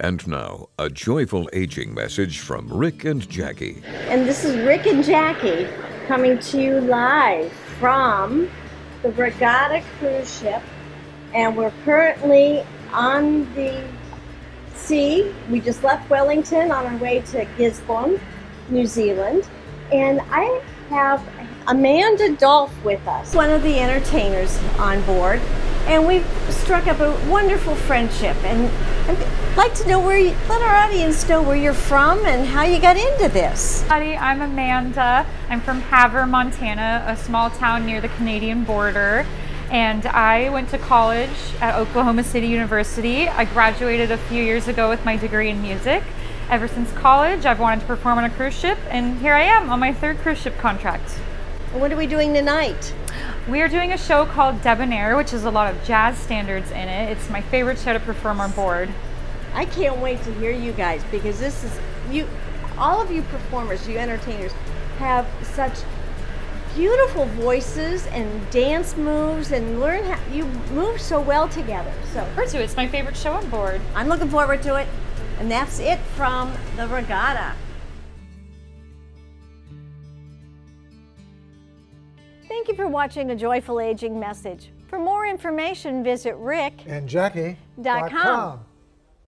And now, a joyful aging message from Rick and Jackie. And this is Rick and Jackie coming to you live from the Regatta cruise ship. And we're currently on the sea. We just left Wellington on our way to Gisborne, New Zealand. And I have Amanda Dolph with us, one of the entertainers on board and we've struck up a wonderful friendship. And I'd like to know where you, let our audience know where you're from and how you got into this. Hi, I'm Amanda. I'm from Havre, Montana, a small town near the Canadian border. And I went to college at Oklahoma City University. I graduated a few years ago with my degree in music. Ever since college, I've wanted to perform on a cruise ship, and here I am on my third cruise ship contract. What are we doing tonight? We are doing a show called Debonair, which has a lot of jazz standards in it. It's my favorite show to perform on board. I can't wait to hear you guys because this is you all of you performers, you entertainers have such beautiful voices and dance moves and learn how you move so well together. So too, it's my favorite show on board. I'm looking forward to it. And that's it from the regatta. Thank you for watching A Joyful Aging Message. For more information, visit rick and Jackie.com.